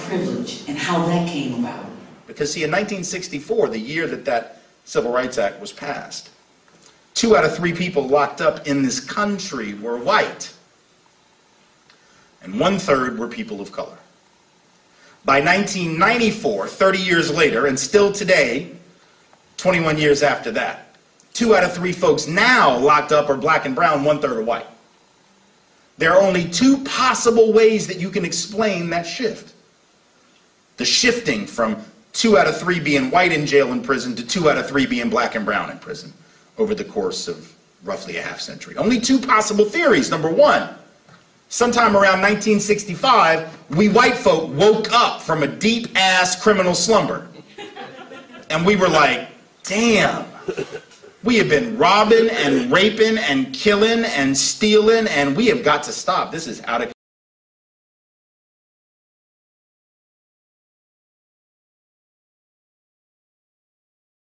privilege and how that came about. Because see, in 1964, the year that that Civil Rights Act was passed, two out of three people locked up in this country were white, and one third were people of color. By 1994, 30 years later, and still today, 21 years after that, two out of three folks now locked up are black and brown, one third are white. There are only two possible ways that you can explain that shift. The shifting from two out of three being white in jail and prison to two out of three being black and brown in prison over the course of roughly a half century. Only two possible theories. Number one, sometime around 1965, we white folk woke up from a deep ass criminal slumber. And we were like, damn, we have been robbing and raping and killing and stealing, and we have got to stop. This is out of